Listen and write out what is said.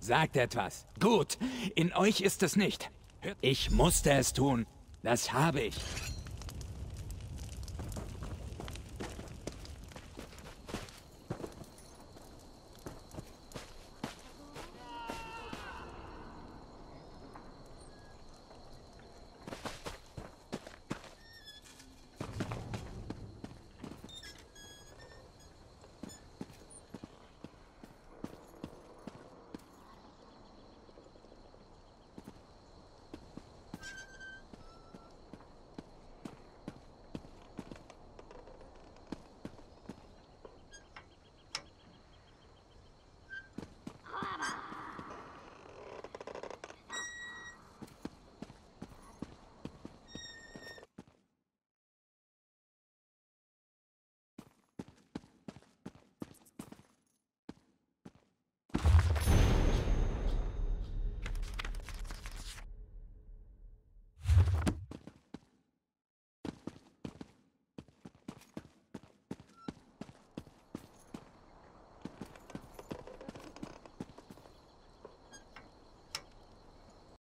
Sagt etwas. Gut, in euch ist es nicht. Ich musste es tun. Das habe ich.